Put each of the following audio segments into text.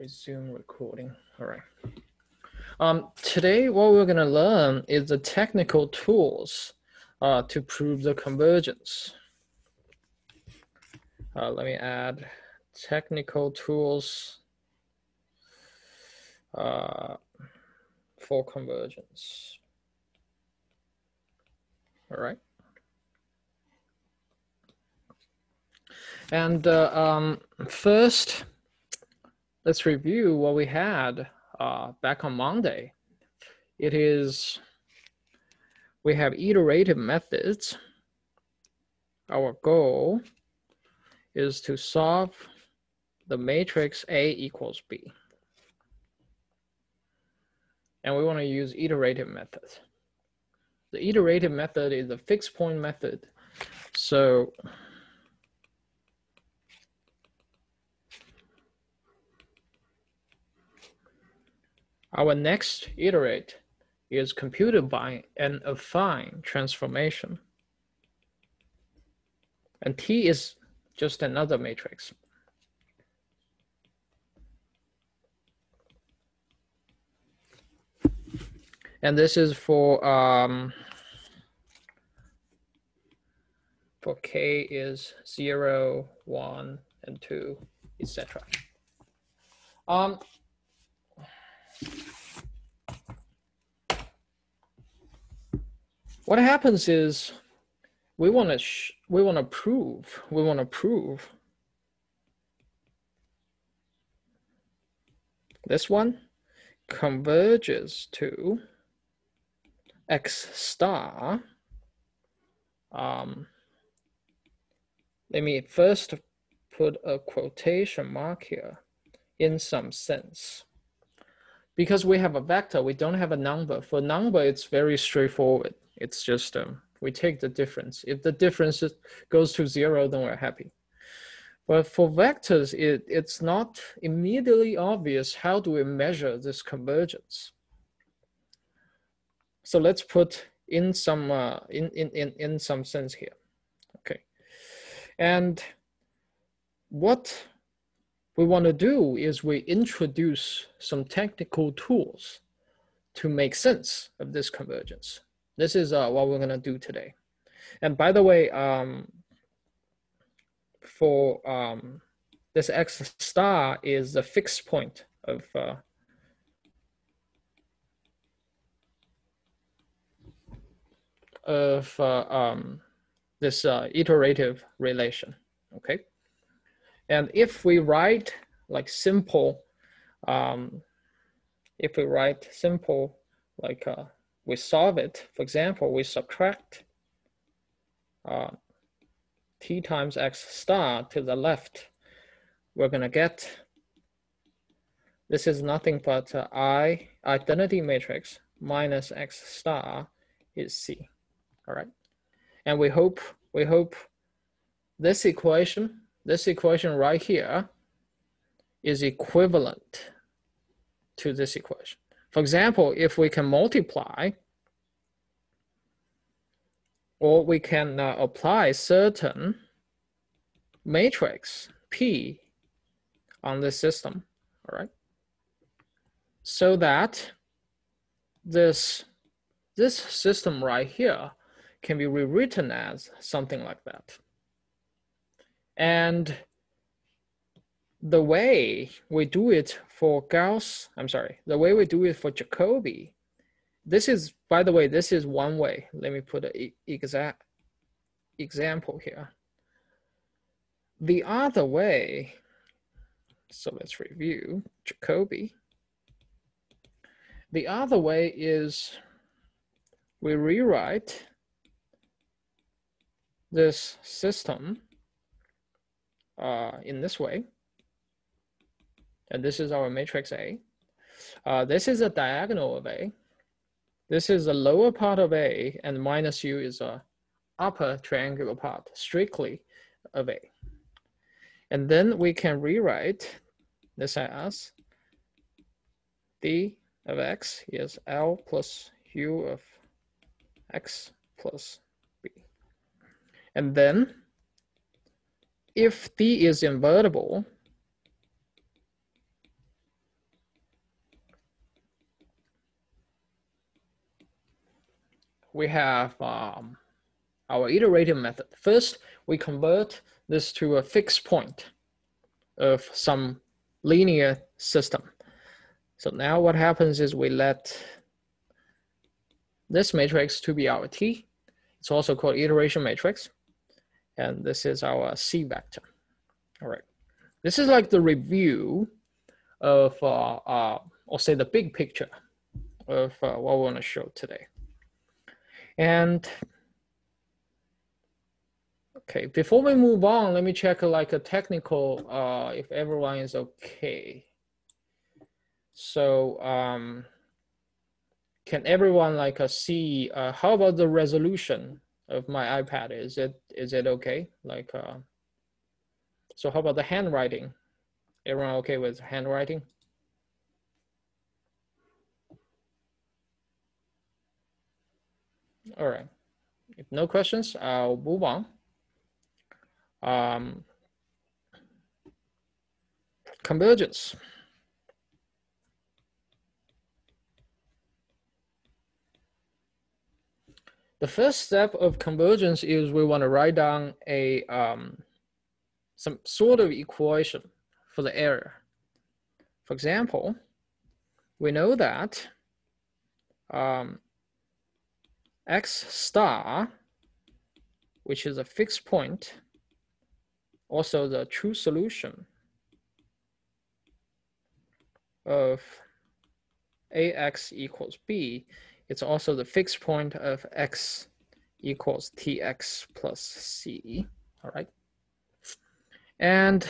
Resume recording. All right. Um, today, what we're going to learn is the technical tools uh, to prove the convergence. Uh, let me add technical tools uh, for convergence. All right. And uh, um, first, let's review what we had uh, back on Monday. It is, we have iterative methods. Our goal is to solve the matrix A equals B. And we want to use iterative methods. The iterative method is a fixed point method. So Our next iterate is computed by an affine transformation. And T is just another matrix. And this is for um, for k is 0, 1, and 2, etc. Um, what happens is we want to we want to prove we want to prove this one converges to x star um, let me first put a quotation mark here in some sense because we have a vector, we don't have a number. For number, it's very straightforward. It's just um, we take the difference. If the difference goes to zero, then we're happy. But for vectors, it, it's not immediately obvious how do we measure this convergence. So let's put in some uh, in, in, in, in some sense here. Okay. And what we want to do is we introduce some technical tools to make sense of this convergence. This is uh, what we're going to do today. And by the way, um, for um, this x star is the fixed point of uh, of uh, um, this uh, iterative relation, okay? And if we write like simple, um, if we write simple, like uh, we solve it, for example, we subtract uh, t times x star to the left, we're gonna get, this is nothing but uh, I identity matrix minus x star is C, all right? And we hope, we hope this equation this equation right here is equivalent to this equation. For example, if we can multiply or we can uh, apply certain matrix P on this system, all right? So that this, this system right here can be rewritten as something like that. And the way we do it for Gauss, I'm sorry, the way we do it for Jacobi, this is, by the way, this is one way. Let me put an exact example here. The other way, so let's review Jacobi. The other way is we rewrite this system uh, in this way. And this is our matrix A. Uh, this is a diagonal of A. This is the lower part of A, and minus U is a upper triangular part, strictly of A. And then we can rewrite this as d of x is L plus U of x plus B. And then if D is invertible, we have um, our iterative method. First, we convert this to a fixed point of some linear system. So now what happens is we let this matrix to be our T. It's also called iteration matrix. And this is our C vector. All right. This is like the review of, uh, uh, or say the big picture of uh, what we want to show today. And okay, before we move on, let me check like a technical, uh, if everyone is okay. So um, can everyone like uh, see, uh, how about the resolution of my iPad? Is it, is it okay? Like, uh, so how about the handwriting? Everyone okay with handwriting? All right. If no questions, I'll move on. Um, convergence. The first step of convergence is we want to write down a um, some sort of equation for the error. For example, we know that um, x star, which is a fixed point, also the true solution of ax equals b, it's also the fixed point of x equals tx plus c, all right? And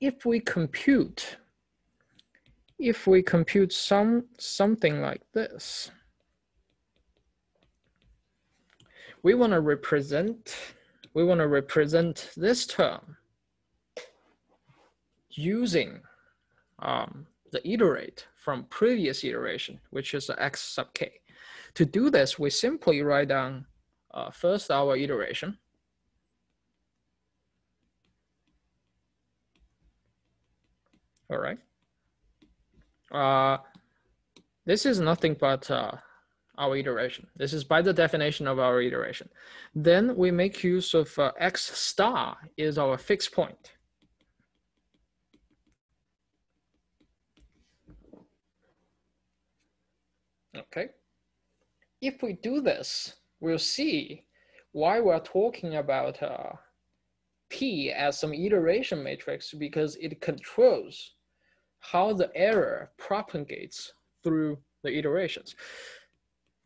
if we compute, if we compute some something like this, we want to represent, we want to represent this term using um, the iterate from previous iteration, which is x sub k. To do this, we simply write down uh, first our iteration. All right. Uh, this is nothing but uh, our iteration. This is by the definition of our iteration. Then we make use of uh, x star is our fixed point. Okay. If we do this, we'll see why we're talking about uh, P as some iteration matrix because it controls how the error propagates through the iterations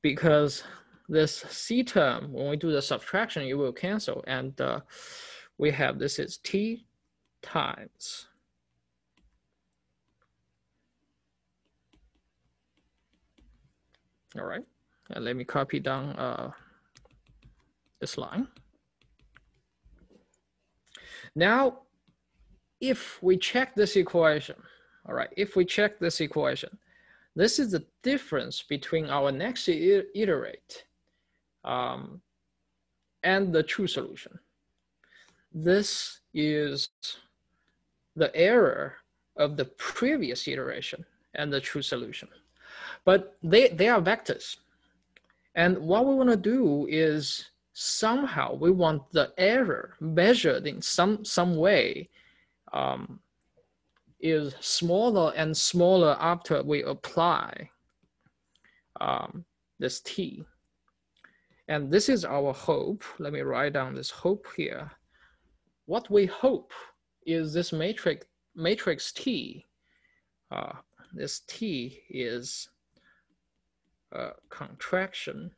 because this C term, when we do the subtraction, it will cancel. And uh, we have this is T times All right, and let me copy down uh, this line. Now, if we check this equation, all right, if we check this equation, this is the difference between our next iterate um, and the true solution. This is the error of the previous iteration and the true solution. But they, they are vectors. And what we want to do is somehow we want the error measured in some, some way um, is smaller and smaller after we apply um, this t. And this is our hope. Let me write down this hope here. What we hope is this matrix, matrix T, uh, this T is a contraction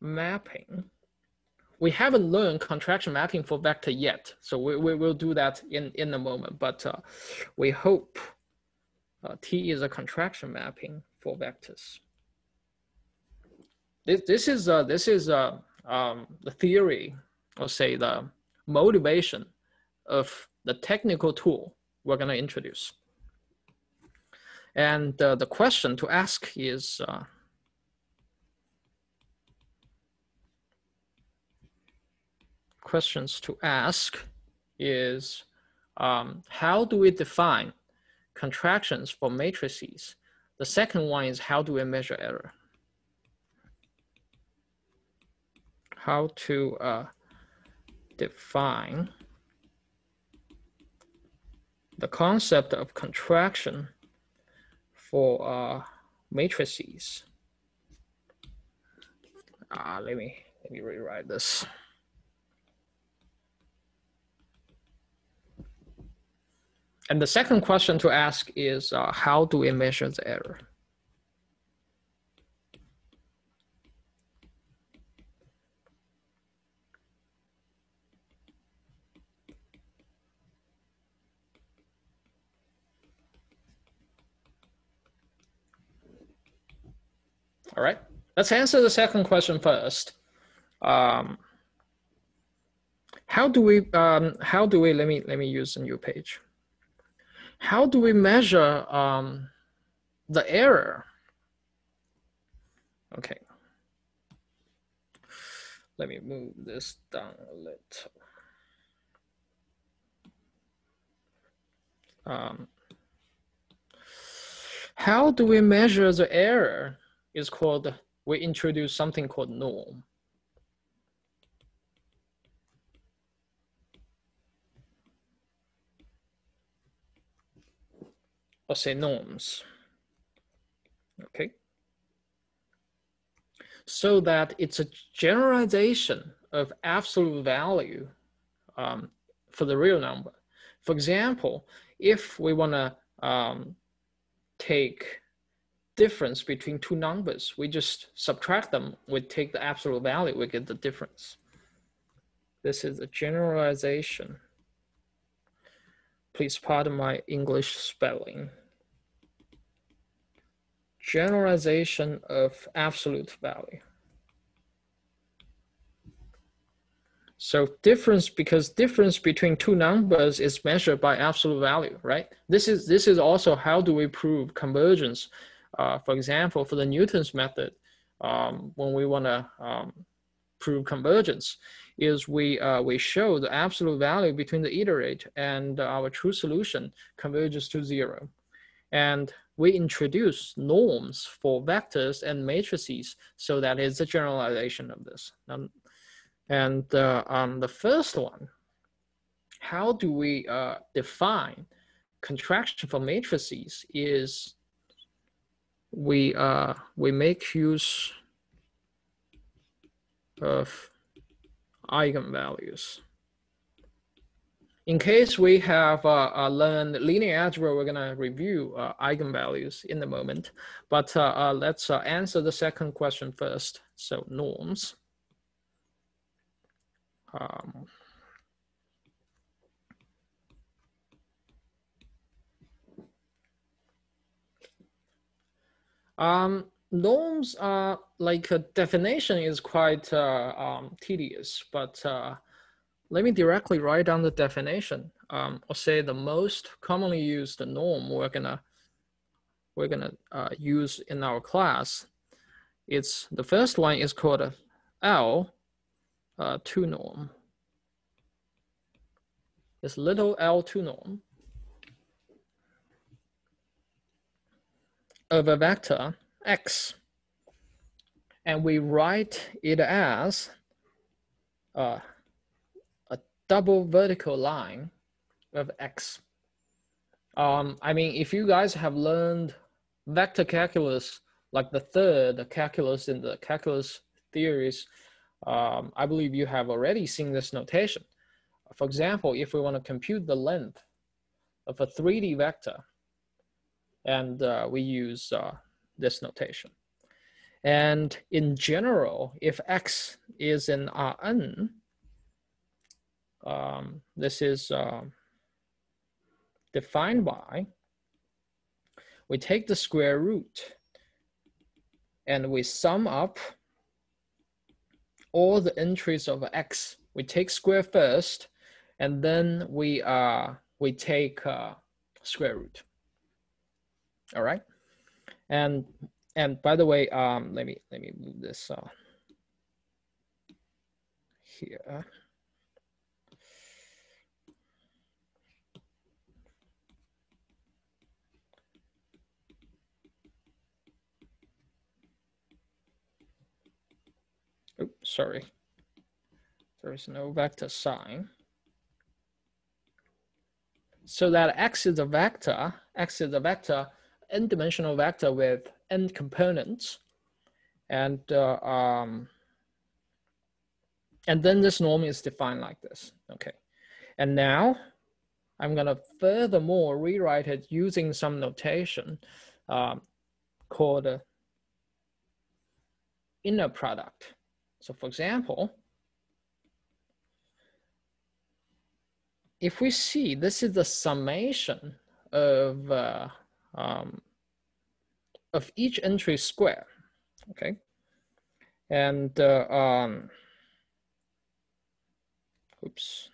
mapping we haven't learned contraction mapping for vector yet, so we, we will do that in, in a moment, but uh, we hope uh, T is a contraction mapping for vectors. This, this is, uh, this is uh, um, the theory, or say the motivation of the technical tool we're gonna introduce. And uh, the question to ask is, uh, questions to ask is um, how do we define contractions for matrices? The second one is how do we measure error? how to uh, define the concept of contraction for uh, matrices. Uh, let me let me rewrite this. And the second question to ask is uh, how do we measure the error? All right, let's answer the second question first. Um, how do we, um, how do we, let me, let me use a new page. How do we measure um, the error? Okay. Let me move this down a little. Um, how do we measure the error is called, we introduce something called norm. Or say norms, okay? So that it's a generalization of absolute value um, for the real number. For example, if we wanna um, take difference between two numbers. We just subtract them. We take the absolute value, we get the difference. This is a generalization. Please pardon my English spelling. Generalization of absolute value. So difference, because difference between two numbers is measured by absolute value, right? This is, this is also how do we prove convergence uh, for example, for the Newton's method, um, when we want to um, prove convergence, is we uh, we show the absolute value between the iterate and our true solution converges to zero, and we introduce norms for vectors and matrices so that is a generalization of this. Um, and uh, the first one, how do we uh, define contraction for matrices is we uh we make use of eigenvalues. In case we have uh, uh, learned linear algebra, we're gonna review uh, eigenvalues in a moment, but uh, uh, let's uh, answer the second question first. So norms. Um, Um, norms are like a definition is quite uh, um, tedious, but uh, let me directly write down the definition. Um, or say the most commonly used norm we're gonna we're gonna uh, use in our class. It's the first one is called L uh, two norm. It's little L two norm. of a vector x. And we write it as uh, a double vertical line of x. Um, I mean, if you guys have learned vector calculus, like the third calculus in the calculus theories, um, I believe you have already seen this notation. For example, if we want to compute the length of a 3D vector, and uh, we use uh, this notation. And in general, if x is in Rn, um, this is uh, defined by, we take the square root and we sum up all the entries of x. We take square first, and then we, uh, we take uh, square root. All right. And and by the way, um, let me let me move this uh, here. Oh, sorry. there is no vector sign. So that x is a vector, x is a vector, n-dimensional vector with n components. And, uh, um, and then this norm is defined like this, okay. And now I'm gonna furthermore rewrite it using some notation um, called inner product. So for example, if we see this is the summation of uh, um, of each entry square, okay, and uh, um, oops,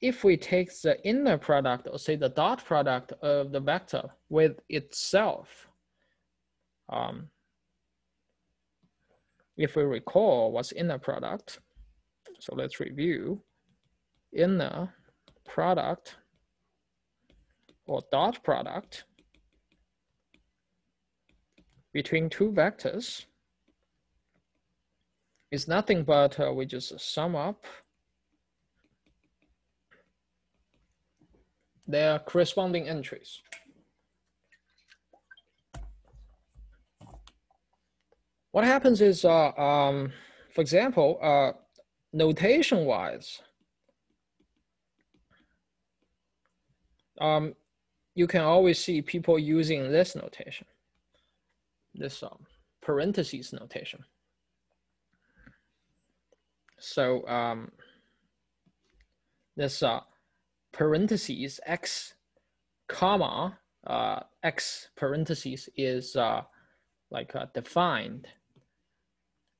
if we take the inner product or say the dot product of the vector with itself, um, if we recall what's inner product, so let's review. Inner product or dot product between two vectors is nothing but uh, we just sum up their corresponding entries. What happens is, uh, um, for example, uh, notation-wise, um, you can always see people using this notation, this um, parentheses notation. So um, this uh, parentheses x comma uh, x parentheses is uh, like uh, defined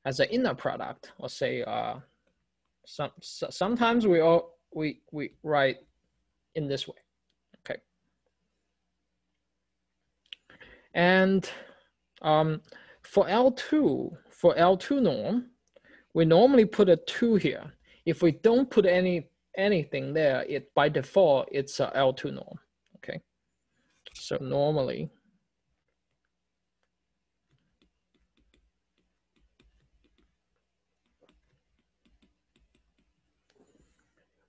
as an inner product. Or say uh, some, so sometimes we all we we write in this way. Okay. And um, for L2 for L2 norm we normally put a 2 here if we don't put any anything there, it by default, it's a L2 norm, okay? So normally,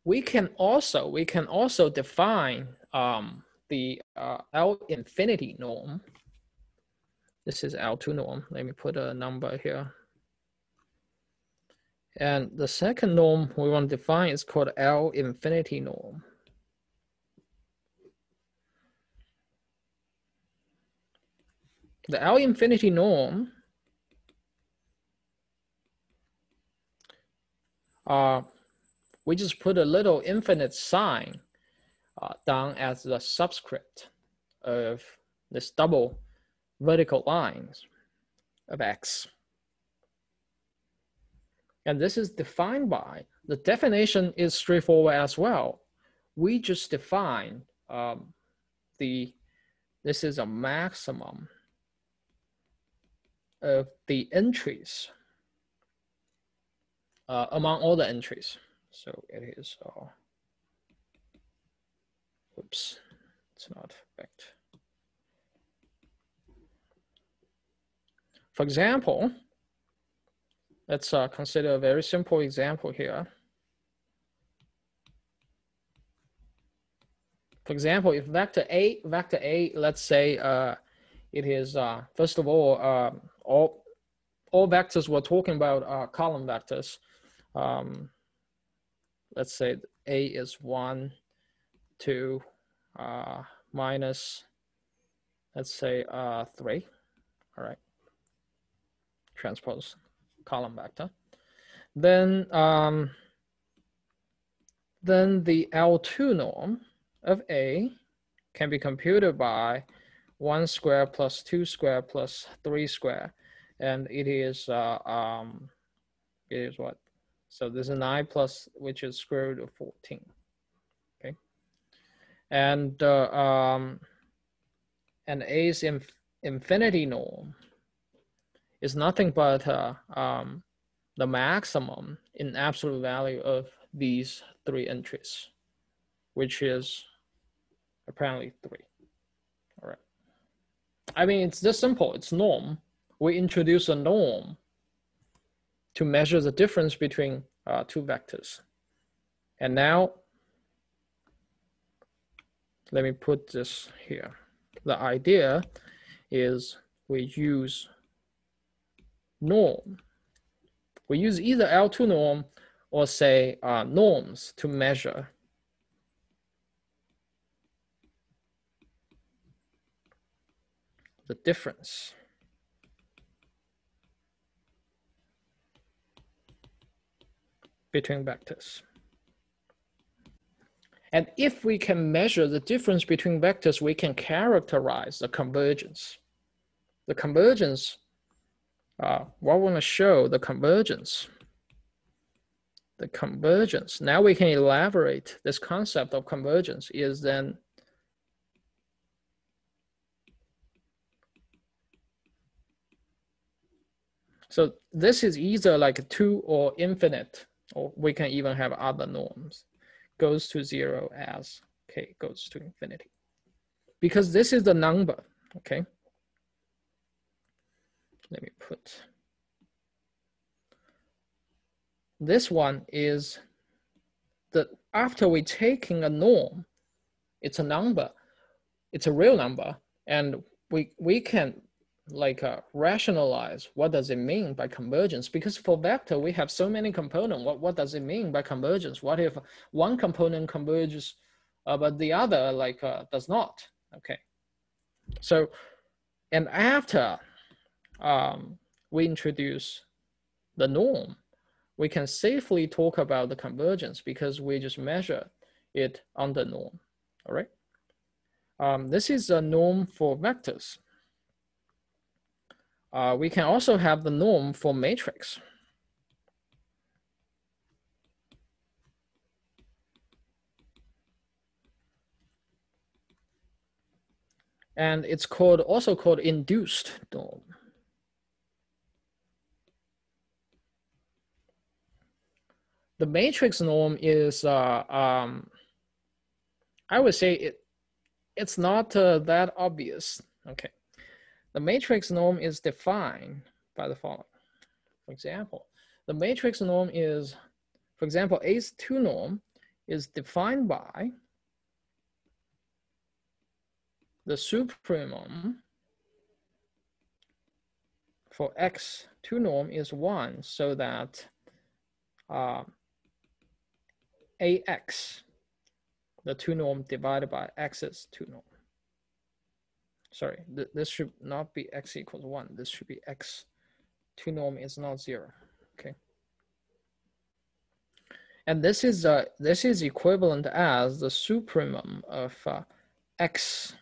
we can also, we can also define um, the uh, L infinity norm. This is L2 norm. Let me put a number here. And the second norm we want to define is called L infinity norm. The L infinity norm uh, we just put a little infinite sign uh, down as the subscript of this double vertical lines of x. And this is defined by, the definition is straightforward as well. We just define um, the, this is a maximum of the entries uh, among all the entries. So it is, uh, oops, it's not vect. For example, Let's uh, consider a very simple example here. For example, if vector A, vector A, let's say uh, it is, uh, first of all, uh, all, all vectors we're talking about are column vectors. Um, let's say A is one, two, uh, minus, let's say uh, three, all right, transpose column vector. Then, um, then the L2 norm of A can be computed by 1 square plus 2 square plus 3 square. And it is, uh, um, it is what? So this is 9 plus, which is square root of 14. Okay. And, uh, um, and A's inf infinity norm is nothing but uh, um, the maximum in absolute value of these three entries, which is apparently three. All right. I mean, it's this simple. It's norm. We introduce a norm to measure the difference between uh, two vectors. And now, let me put this here. The idea is we use norm. We use either L2 norm or say uh, norms to measure the difference. between vectors. And if we can measure the difference between vectors, we can characterize the convergence. The convergence, uh, what we want to show the convergence. The convergence, now we can elaborate this concept of convergence is then So this is either like two or infinite, or we can even have other norms, goes to zero as k goes to infinity. Because this is the number, okay? Let me put, this one is that after we taking a norm, it's a number, it's a real number, and we, we can like uh, rationalize what does it mean by convergence because for vector we have so many components what, what does it mean by convergence? What if one component converges uh, but the other like uh, does not? Okay. So and after um, we introduce the norm we can safely talk about the convergence because we just measure it on the norm all right um, this is a norm for vectors uh, we can also have the norm for matrix. And it's called also called induced norm. The matrix norm is, uh, um, I would say it, it's not uh, that obvious. Okay. The matrix norm is defined by the following. For example, the matrix norm is, for example, ACE2 norm is defined by the supremum for X2 norm is one so that uh, AX, the two norm divided by X's two norm sorry, th this should not be x equals one. This should be x two norm is not zero, okay? And this is uh, this is equivalent as the supremum of uh, x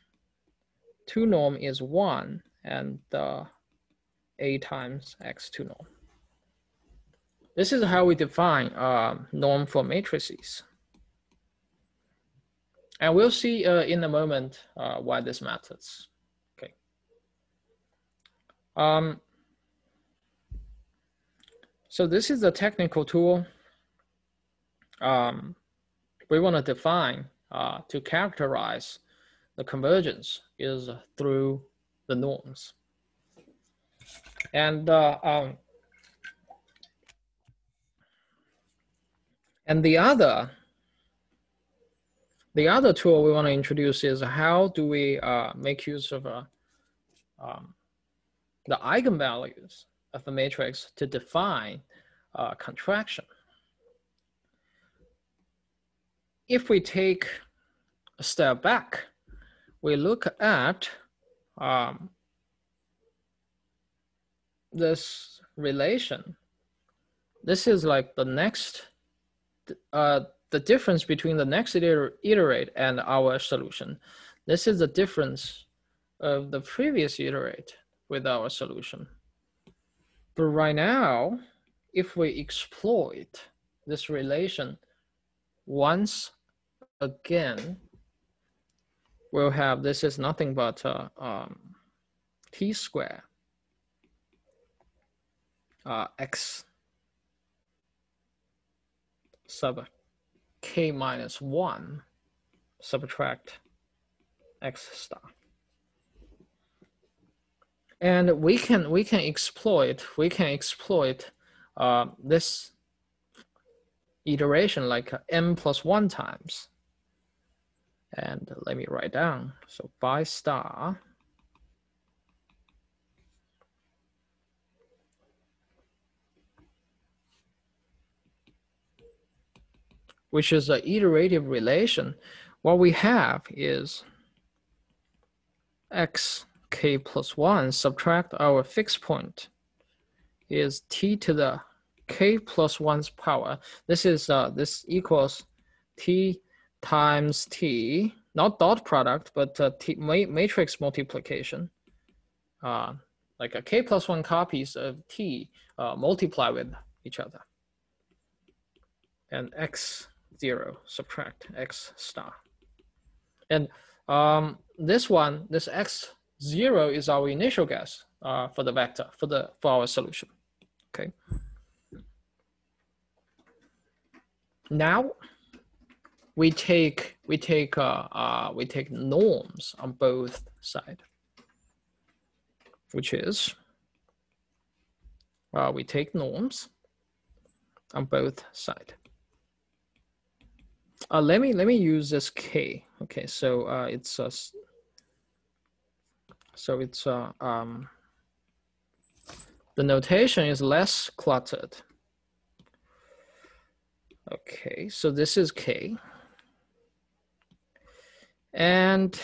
two norm is one and uh, a times x two norm. This is how we define uh, norm for matrices. And we'll see uh, in a moment uh, why this matters. Um, so this is a technical tool. Um, we want to define uh, to characterize the convergence is through the norms. And uh, um, and the other the other tool we want to introduce is how do we uh, make use of a um, the eigenvalues of the matrix to define uh, contraction. If we take a step back, we look at um, this relation. This is like the next, uh, the difference between the next iter iterate and our solution. This is the difference of the previous iterate with our solution. But right now, if we exploit this relation once again, we'll have this is nothing but uh, um, t square uh, x sub k minus 1 subtract x star and we can we can exploit we can exploit uh, this iteration like m plus one times. And let me write down. So by star which is an iterative relation, what we have is x k plus 1 subtract our fixed point is t to the k plus 1's power. This is uh, this equals t times t, not dot product, but uh, t ma matrix multiplication. Uh, like a k plus 1 copies of t uh, multiply with each other. And x 0, subtract x star. And um, this one, this x 0 is our initial guess uh, for the vector, for, the, for our solution, okay? Now, we take we take uh, uh, we take norms on both side, which is uh, we take norms on both side. Uh, let me let me use this k. Okay, so uh, it's uh, so it's uh, um, the notation is less cluttered. Okay, so this is k, and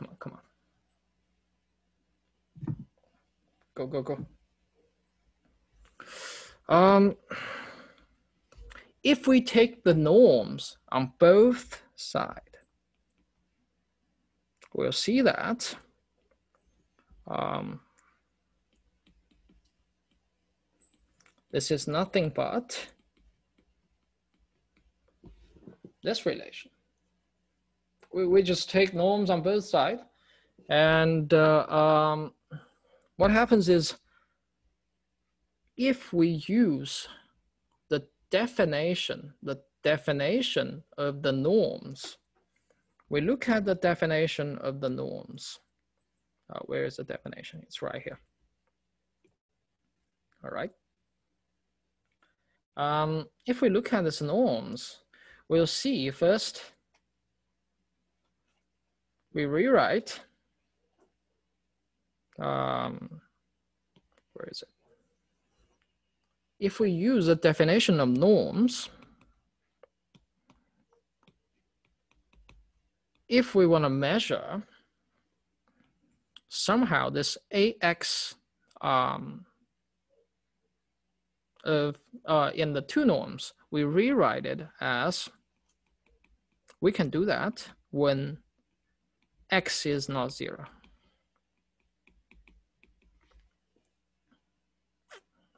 Come on, come on. Go, go, go. Um, if we take the norms on both sides, we'll see that um, this is nothing but this relation we, we just take norms on both sides. And uh, um, what happens is if we use the definition, the definition of the norms, we look at the definition of the norms. Uh, where is the definition? It's right here. All right. Um, if we look at these norms, we'll see first we rewrite, um, where is it? If we use a definition of norms, if we want to measure somehow this AX um, of uh, in the two norms, we rewrite it as, we can do that when x is not zero.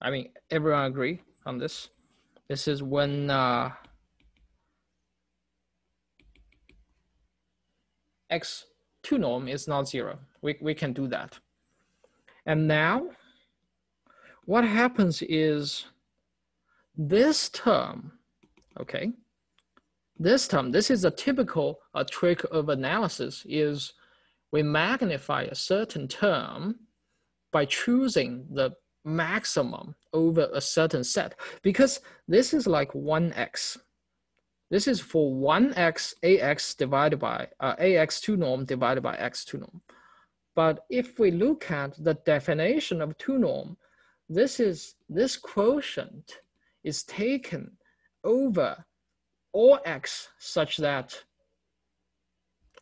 I mean, everyone agree on this? This is when uh, x2 norm is not zero. We, we can do that. And now, what happens is this term, okay, this time, this is a typical uh, trick of analysis is we magnify a certain term by choosing the maximum over a certain set because this is like 1x. This is for 1x ax divided by uh, ax2 norm divided by x2 norm. But if we look at the definition of 2 norm, this is this quotient is taken over all x such that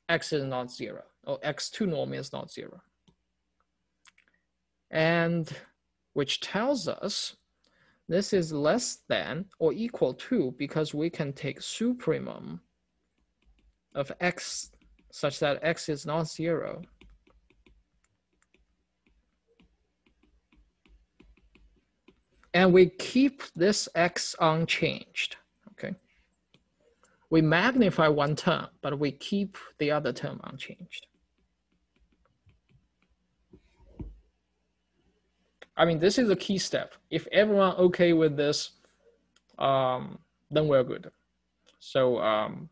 x is not zero, or x2 norm is not zero. And which tells us this is less than or equal to because we can take supremum of x such that x is not zero. And we keep this x unchanged we magnify one term, but we keep the other term unchanged. I mean, this is a key step. If everyone okay with this, um, then we're good. So um,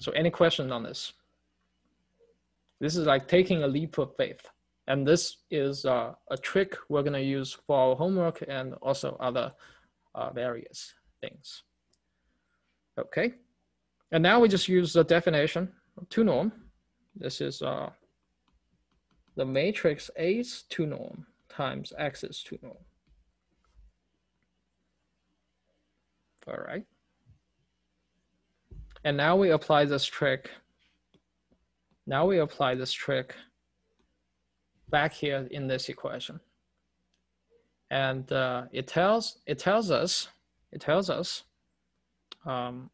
So any questions on this? This is like taking a leap of faith. And this is uh, a trick we're gonna use for our homework and also other uh, various things. Okay, and now we just use the definition two norm. This is uh, the matrix A's two norm times X's two norm. All right. And now we apply this trick. Now we apply this trick back here in this equation. And uh, it tells it tells us it tells us um,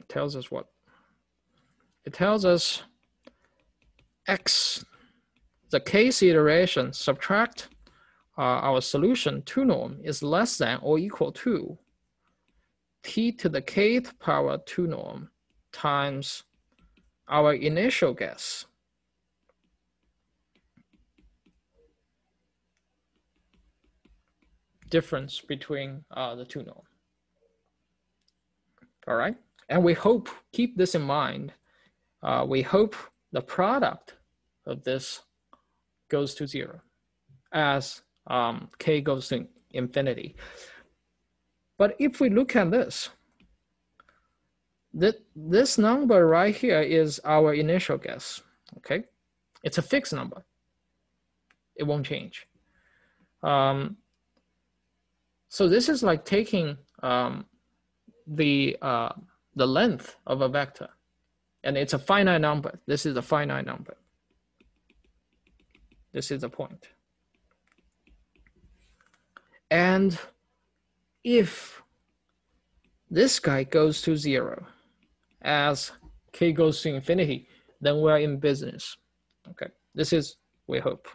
it tells us what it tells us x the case iteration subtract uh, our solution two norm is less than or equal to t to the kth power two norm times our initial guess. Difference between uh, the two norm. All right, and we hope, keep this in mind, uh, we hope the product of this goes to zero as um, k goes to infinity. But if we look at this, that this number right here is our initial guess, okay? It's a fixed number. It won't change. Um, so this is like taking um, the, uh, the length of a vector and it's a finite number. This is a finite number. This is the point. And if this guy goes to zero as k goes to infinity, then we're in business. Okay, this is we hope.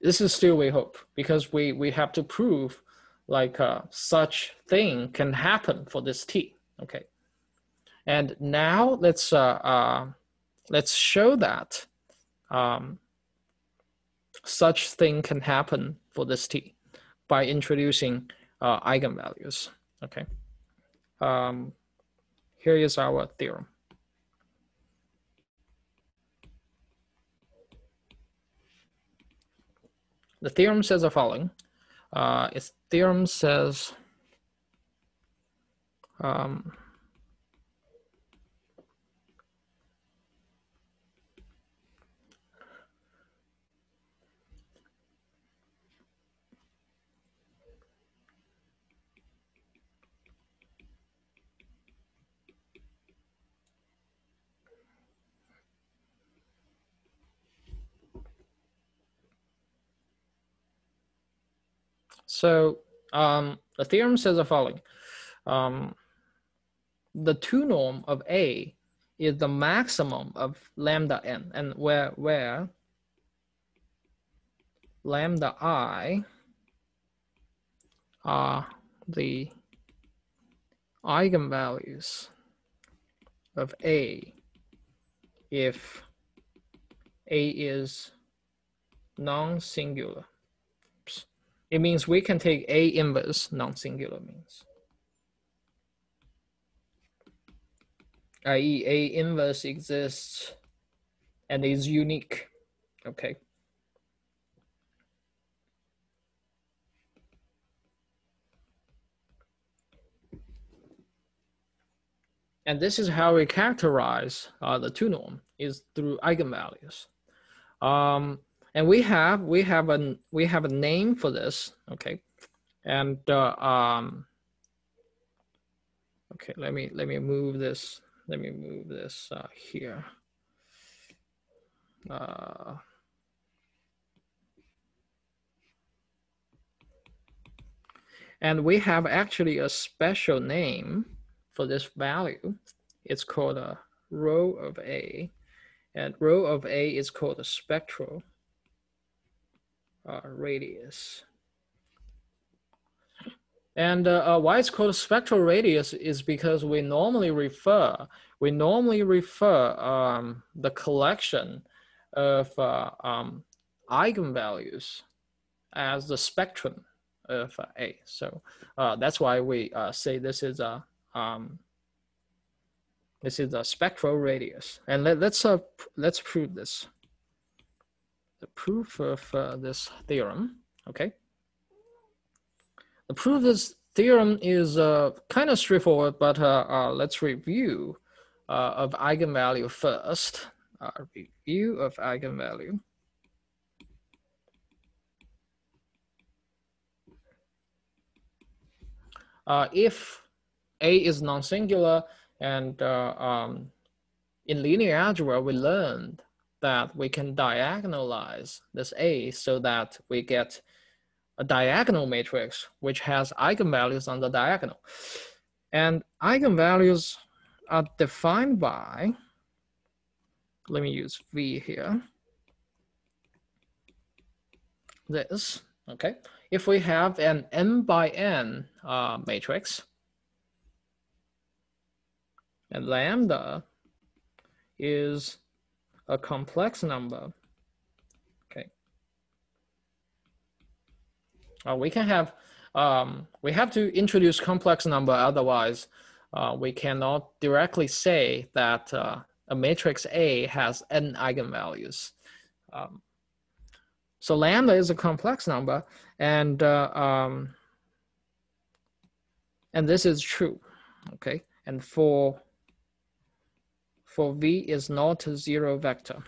This is still we hope because we, we have to prove like uh, such thing can happen for this t. Okay, and now let's uh, uh, let's show that um, such thing can happen for this t by introducing uh, eigenvalues. Okay. Um, here is our theorem. The theorem says the following. Uh, its theorem says um, So um, the theorem says the following. Um, the two norm of A is the maximum of lambda n, and where, where lambda i are the eigenvalues of A if A is non-singular. It means we can take A inverse non-singular means. i.e. A inverse exists and is unique, okay? And this is how we characterize uh, the two norm is through eigenvalues. Um, and we have we have a we have a name for this. Okay. And uh, um okay let me let me move this let me move this uh, here. Uh, and we have actually a special name for this value. It's called a rho of a. And rho of a is called a spectral uh, radius. And uh, uh, why it's called spectral radius is because we normally refer we normally refer um, the collection of uh, um, eigenvalues as the spectrum of A. So uh, that's why we uh, say this is a um, this is a spectral radius. And let, let's uh, let's prove this. The proof of uh, this theorem. Okay. The proof of this theorem is uh, kind of straightforward, but uh, uh, let's review uh, of eigenvalue first. Review of eigenvalue. If A is non-singular and um, in linear algebra, we learned that we can diagonalize this A so that we get a diagonal matrix which has eigenvalues on the diagonal. And eigenvalues are defined by, let me use V here, this, okay? If we have an n by n uh, matrix, and lambda is a complex number, okay? Uh, we can have, um, we have to introduce complex number, otherwise uh, we cannot directly say that uh, a matrix A has n eigenvalues. Um, so lambda is a complex number, and uh, um, and this is true, okay. And for for v is not a zero vector,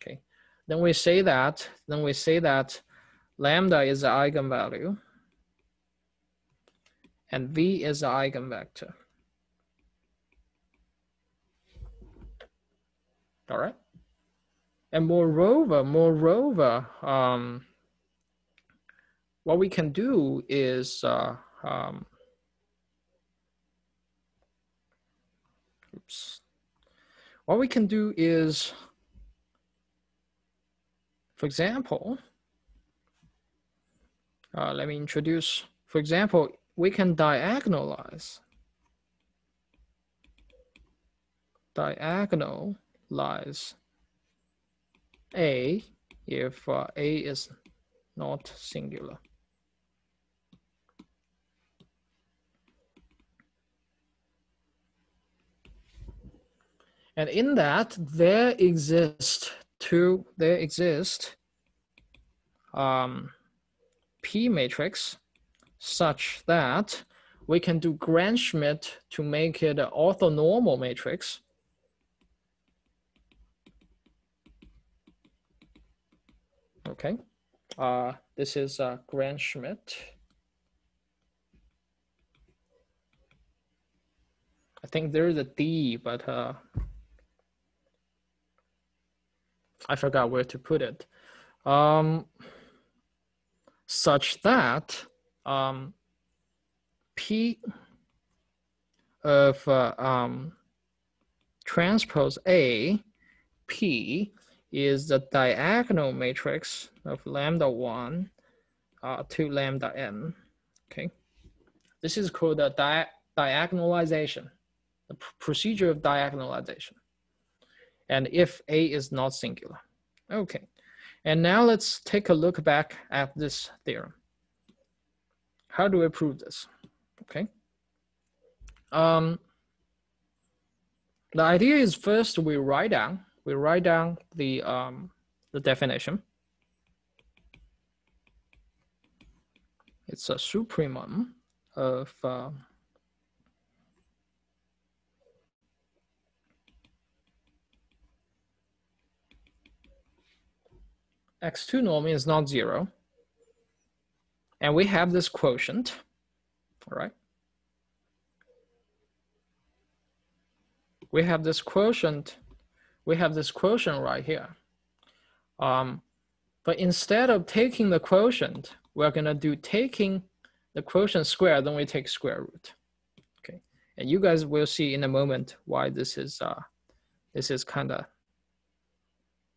okay. Then we say that then we say that lambda is an eigenvalue, and v is an eigenvector. All right. And moreover, moreover, um, what we can do is, uh, um, oops. What we can do is, for example, uh, let me introduce, for example, we can diagonalize, diagonalize a if uh, A is not singular. And in that, there exist two, there exist um, P matrix such that we can do Gram-Schmidt to make it an orthonormal matrix Okay, uh, this is uh, Gram-Schmidt. I think there's a D, but uh, I forgot where to put it. Um, such that um, P of uh, um, transpose A, P is the diagonal matrix of lambda 1 uh, to lambda n. Okay, this is called the di diagonalization, the pr procedure of diagonalization. And if A is not singular. Okay, and now let's take a look back at this theorem. How do we prove this? Okay. Um, the idea is first we write down we write down the, um, the definition. It's a supremum of uh, x2 norm is not zero. And we have this quotient, all right? We have this quotient we have this quotient right here. Um, but instead of taking the quotient, we're gonna do taking the quotient square, then we take square root. Okay, and you guys will see in a moment why this is uh, this is kind of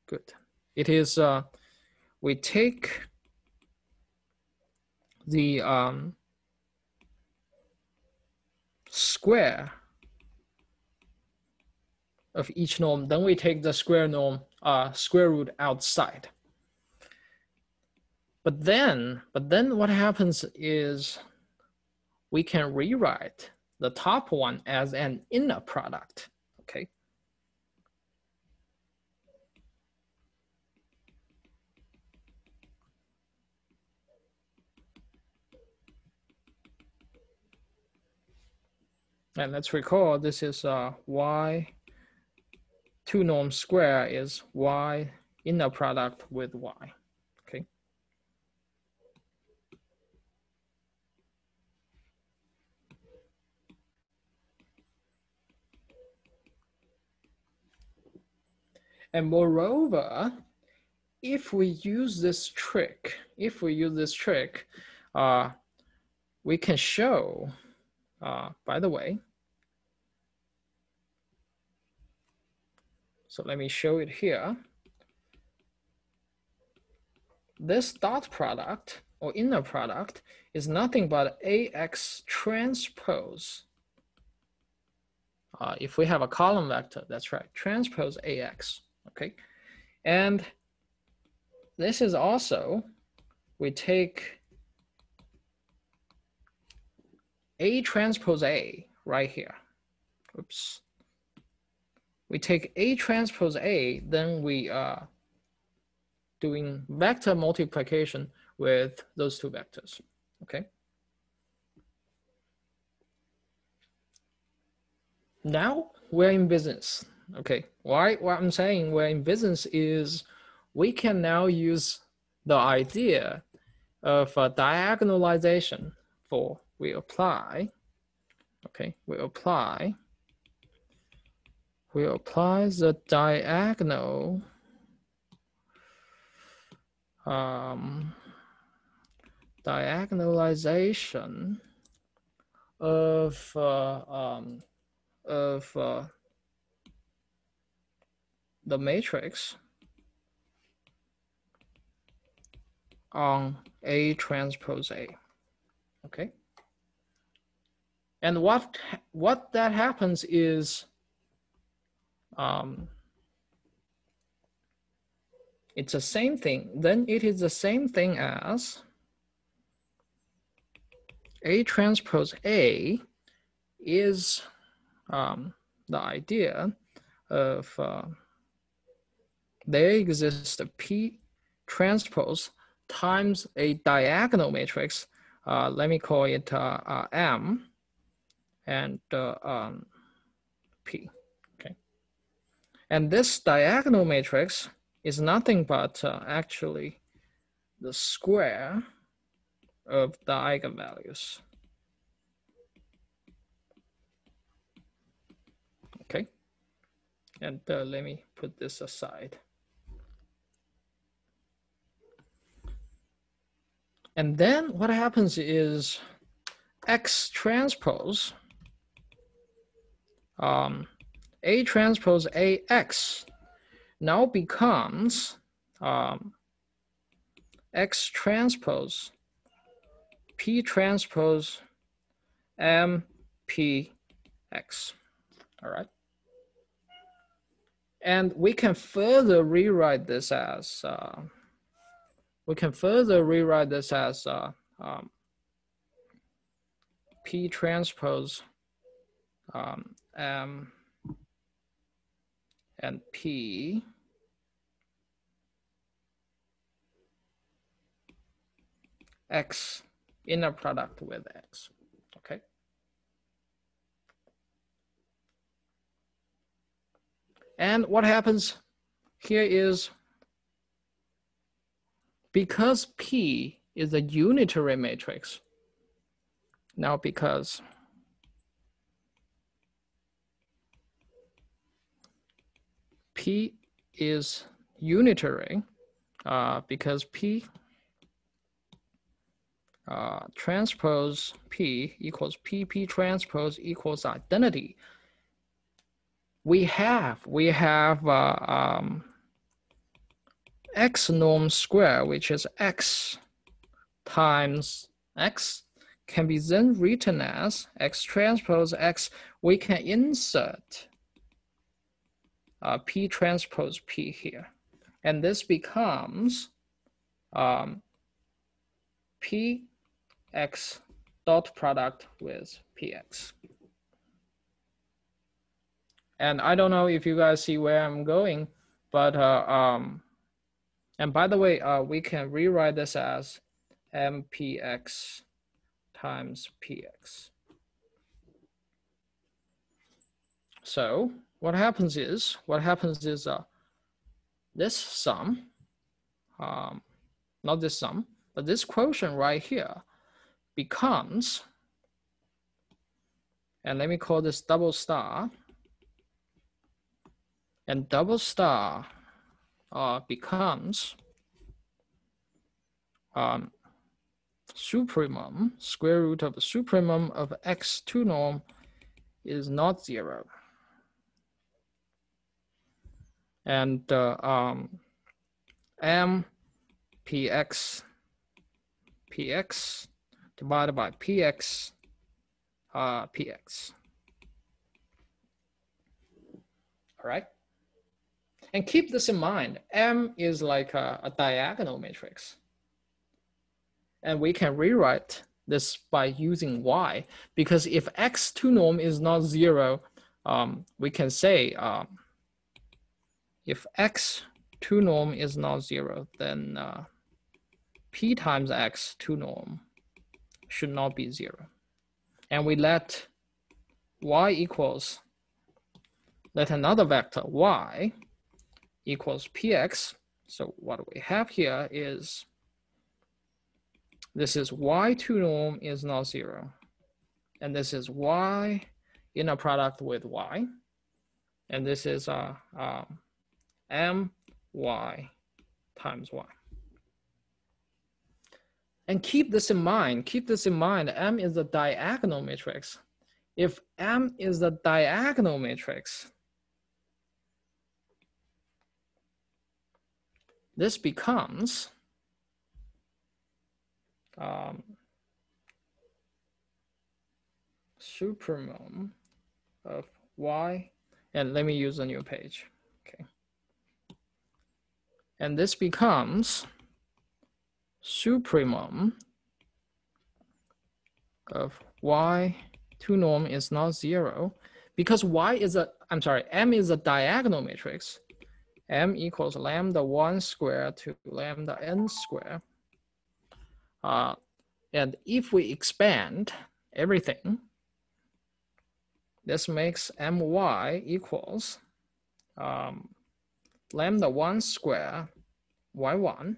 good. It is uh, we take the um, square of each norm. Then we take the square norm, uh, square root outside. But then, but then what happens is we can rewrite the top one as an inner product, okay? And let's recall this is uh, y, 2 norm square is y inner product with y, okay? And moreover, if we use this trick, if we use this trick, uh, we can show, uh, by the way, so let me show it here. This dot product or inner product is nothing but AX transpose. Uh, if we have a column vector, that's right, transpose AX okay? And this is also, we take A transpose A right here. Oops. We take A transpose A, then we are doing vector multiplication with those two vectors, okay? Now we're in business. Okay, why what I'm saying we're in business is we can now use the idea of a diagonalization for we apply, okay, we apply, we apply the diagonal um, diagonalization of uh, um, of uh, the matrix on A transpose A, okay? And what, what that happens is um, it's the same thing. Then it is the same thing as A transpose A is um, the idea of uh, there exists a P transpose times a diagonal matrix. Uh, let me call it uh, uh, M and uh, um, P? And this diagonal matrix is nothing but uh, actually the square of the eigenvalues. Okay, and uh, let me put this aside. And then what happens is X transpose, um, A transpose AX now becomes um, X transpose P transpose MPX. All right. And we can further rewrite this as uh, we can further rewrite this as uh, um, P transpose um, M and P X inner product with X, okay? And what happens here is because P is a unitary matrix, now because P is unitary, uh, because P uh, transpose P equals PP transpose equals identity. We have, we have uh, um, x norm square, which is x times x, can be then written as x transpose x. We can insert uh, p transpose p here. And this becomes um, px dot product with px. And I don't know if you guys see where I'm going, but uh, um, and by the way, uh, we can rewrite this as mpx times px. So what happens is, what happens is uh, this sum, um, not this sum, but this quotient right here becomes, and let me call this double star, and double star uh, becomes um, supremum, square root of the supremum of x2 norm is not zero. And uh, um, m px px divided by px uh, px. All right. And keep this in mind, M is like a, a diagonal matrix. And we can rewrite this by using Y, because if X2 norm is not zero, um, we can say um, if X2 norm is not zero, then uh, P times X2 norm should not be zero. And we let Y equals, let another vector Y equals px. So what we have here is this is y2 norm is not zero. And this is y inner product with y. And this is uh, uh, m y times y. And keep this in mind, keep this in mind, M is a diagonal matrix. If M is a diagonal matrix, this becomes um, supremum of y, and let me use a new page. And this becomes supremum of y, 2 norm is not zero, because y is a, I'm sorry, m is a diagonal matrix, m equals lambda 1 square to lambda n square. Uh, and if we expand everything, this makes my equals um, lambda 1 square y1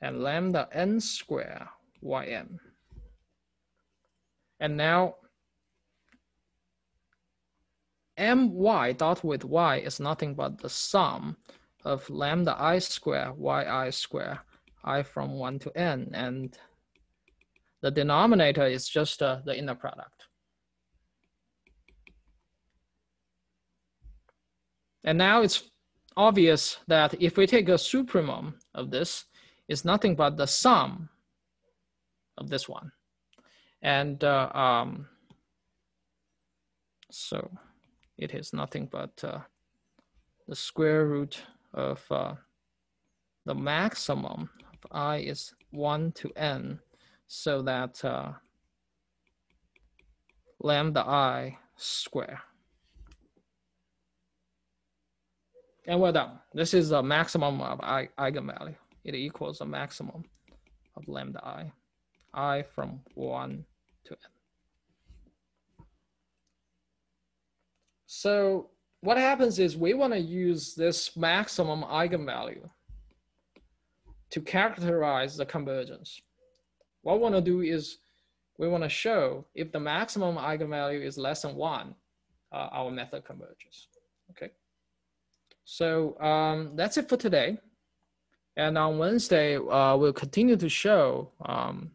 and lambda n square yn. And now my dot with y is nothing but the sum of lambda i square yi square i from 1 to n and the denominator is just uh, the inner product. And now it's obvious that if we take a supremum of this, it's nothing but the sum of this one. And uh, um, so it is nothing but uh, the square root of uh, the maximum of i is 1 to n so that uh, lambda i square. And we're done. This is the maximum of I, eigenvalue. It equals the maximum of lambda i, i from 1 to n. So what happens is we want to use this maximum eigenvalue to characterize the convergence. What we want to do is we want to show if the maximum eigenvalue is less than one, uh, our method converges. Okay. So um, that's it for today. And on Wednesday, uh, we'll continue to show um,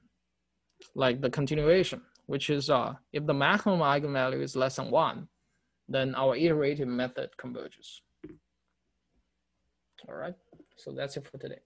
like the continuation, which is uh, if the maximum eigenvalue is less than one, then our iterative method converges. All right, so that's it for today.